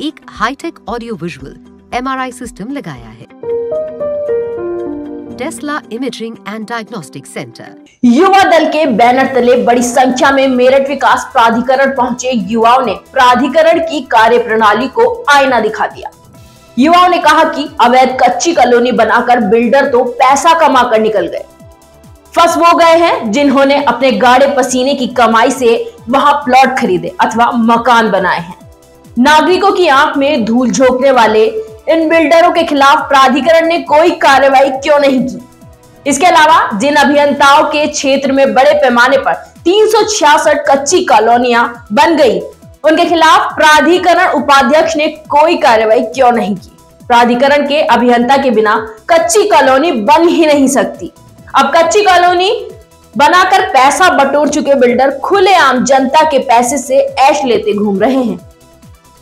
एक hitech audio visual MRI system लगाया है। Tesla imaging and diagnostic centre युवा दल के बैनर तले बड़ी संख्या में मेरठ विकास प्राधिकरण पहुँचे युवाओं ने प्राधिकरण की कार्य प्रणाली को आईना दिखा दिया। युवाओं ने कहा कि अवैध कच्ची कॉलोनी बनाकर बिल्डर तो पैसा कमा कर निकल गए। फंस वो गए हैं जिन्होंने अपने गाड़े पसीने की कमाई से वहाँ प्लॉट खरीदे अथवा मकान बनाए हैं। नागरिकों की आँख में धूल झोंकने वाले इन बिल्डरों के खिलाफ प्राधिकरण ने कोई कार्रवाई क्यों नहीं की? इसके अलावा, जिन अभियंताओं के क्षेत्र में बड़े पैमाने पर तीन सौ छियासठ कच्ची कॉलोनियाँ बन गई, उनके खिलाफ प्राधिकरण उपाध्यक्ष ने कोई कार्रवाई क्यों नहीं की? प्राधिकरण के अभियंता के बिना कच्ची कॉलोनी बन ही नहीं सकती। अब कच्ची कॉलोनी बनाकर पैसा बटोर चुके बिल्डर खुलेआम जनता के पैसे से ऐश लेते घूम रहे हैं।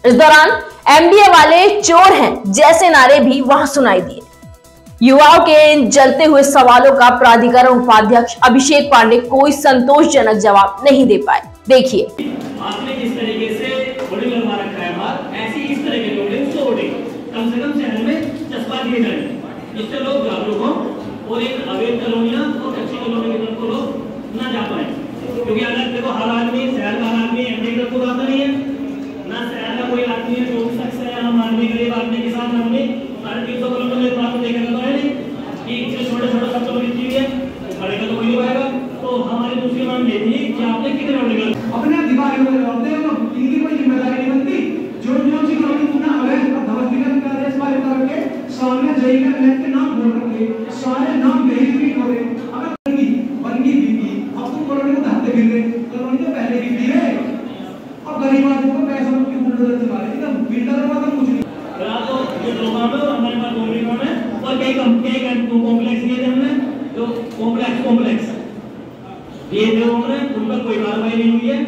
इस दौरान एमडीए वाले चोर हैं, जैसे नारे भी वहाँ सुनाई दिए। युवाओं के इन जलते हुए सवालों का प्राधिकरण उपाध्यक्ष अभिषेक पांडे कोई संतोषजनक जवाब नहीं दे पाए। देखिए। और एक अवैध कॉलोनियाँ और कच्ची कॉलोनी की तरफ़ लोग जा पाए। क्योंकि अगर देखो आदमी शहर का आदमी एमडी की तरफ़ आता नहीं है ना शहर का कोई आदमी है जो भी शख्स है गरीब आदमी किसान आदमी साढ़े तीन सौ करोड़ में बात देखेगा तो है नहीं कि जो छोटे छोटे सब लोग इतनी है खड़े का तो कोई नहीं पाएगा तो हमारी दूसरी मांग ये थी कि आपने कितने होर्डिंग अपने अधिकारियों को जवाब दे तो इनकी कोई ज़िम्मेदारी नहीं बनती जो जो सी कॉलोनी पुनः अवैध ध्वस्तीकरण कर रहे सारे करके सामने जयकर नेट के नाम बोल रखे सारे नाम यही रिपीट हो रहे अगर बनगी बनगी बीती अब तुम कॉलोनी को धरते फिर रहे कॉलोनी तो पहले की थी रे अब गरीब आदमी को पैसा मत क्यों बुलडोजर चला रहे इधर बिल्डर का तो कुछ नहीं या तो लोग में और हमारे पास दो रिकॉर्ड है। और कई कंपनी कई कॉम्प्लेक्स लिए थे हमने? जो कॉम्प्लेक्स कॉम्प्लेक्स ये जो हमने उन पर कोई कार्रवाई नहीं हुई है।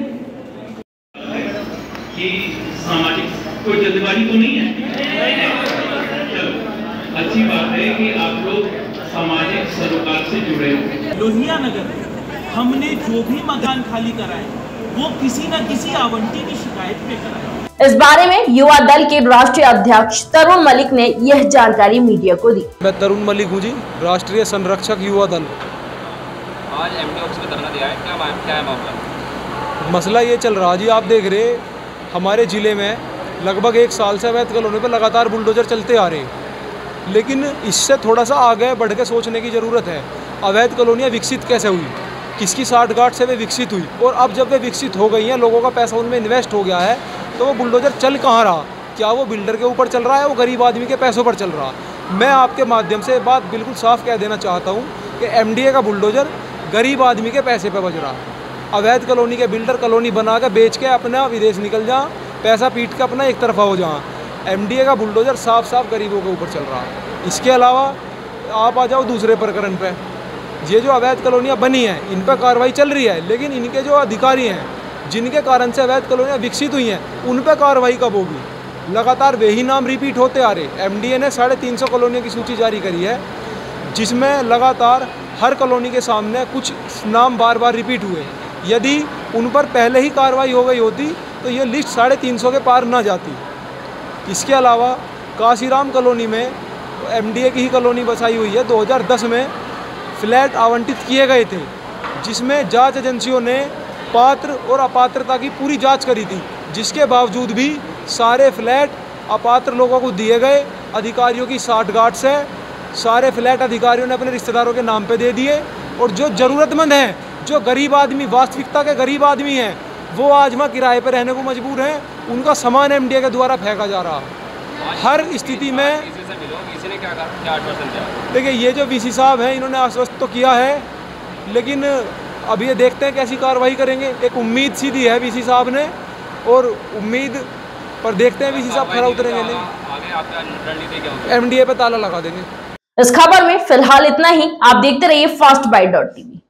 कि सामाजिक कोई जल्दबाजी तो नहीं है? चलो अच्छी बात है कि आप लोग सामाजिक सरोकार से जुड़े हो। लोहिया नगर हमने जो भी मकान खाली कराए वो किसी न किसी आवंटी की शिकायत पे कराए इस बारे में युवा दल के राष्ट्रीय अध्यक्ष तरुण मलिक ने यह जानकारी मीडिया को दी। मैं तरुण मलिक हूँ जी राष्ट्रीय संरक्षक युवा दल। आज एमडी ऑफ़िस में धरना दिया है। क्या क्या है मामला? मसला ये चल रहा जी आप देख रहे हमारे ज़िले में लगभग एक साल से अवैध कॉलोनी पर लगातार बुलडोजर चलते आ रहे हैं। लेकिन इससे थोड़ा सा आगे बढ़ के सोचने की ज़रूरत है। अवैध कॉलोनियाँ विकसित कैसे हुई? किसकी साठ गांठ से वे विकसित हुई? और अब जब वे विकसित हो गई हैं, लोगों का पैसा उनमें इन्वेस्ट हो गया है तो वो बुलडोजर चल कहाँ रहा? क्या वो बिल्डर के ऊपर चल रहा है वो गरीब आदमी के पैसों पर चल रहा? मैं आपके माध्यम से बात बिल्कुल साफ़ कह देना चाहता हूँ कि एमडीए का बुलडोजर गरीब आदमी के पैसे पर बज रहा है। अवैध कॉलोनी के बिल्डर कॉलोनी बना के बेच के अपना विदेश निकल जा पैसा पीट के अपना एक तरफा हो जा एम का बुलडोजर साफ़ साफ़ गरीबों के ऊपर चल रहा है। इसके अलावा आप आ जाओ दूसरे प्रकरण पे। ये जो अवैध कॉलोनियाँ बनी हैं, इन पर कार्रवाई चल रही है, लेकिन इनके जो अधिकारी हैं, जिनके कारण से अवैध कॉलोनियाँ विकसित हुई हैं, उन पर कार्रवाई कब होगी? लगातार वही नाम रिपीट होते आ रहे एमडीए ने साढ़े तीन सौ कॉलोनियों की सूची जारी करी है, जिसमें लगातार हर कॉलोनी के सामने कुछ नाम बार बार रिपीट हुए यदि उन पर पहले ही कार्रवाई हो गई होती तो ये लिस्ट साढ़े तीन सौ के पार ना जाती। इसके अलावा काशीराम कॉलोनी में एमडीए की ही कॉलोनी बसाई हुई है 2010 में फ्लैट आवंटित किए गए थे, जिसमें जाँच एजेंसियों ने पात्र और अपात्रता की पूरी जाँच करी थी, जिसके बावजूद भी सारे फ्लैट अपात्र लोगों को दिए गए। अधिकारियों की साठगांठ से सारे फ्लैट अधिकारियों ने अपने रिश्तेदारों के नाम पे दे दिए। और जो ज़रूरतमंद हैं, जो गरीब आदमी, वास्तविकता के गरीब आदमी हैं, वो आज वहाँ किराए पर रहने को मजबूर हैं। उनका सामान एम के द्वारा फेंका जा रहा हर स्थिति में देखिए ये जो वीसी साहब हैं इन्होंने आश्वस्त तो किया है लेकिन अब ये देखते हैं कैसी कार्रवाई करेंगे। एक उम्मीद सी दी है वीसी साहब ने और उम्मीद पर देखते हैं भी साहब खरा उतरेंगे। नहीं एमडीए पे ताला लगा देंगे। इस खबर में फ़िलहाल इतना ही। आप देखते रहिए फास्ट बाइट डॉट टीवी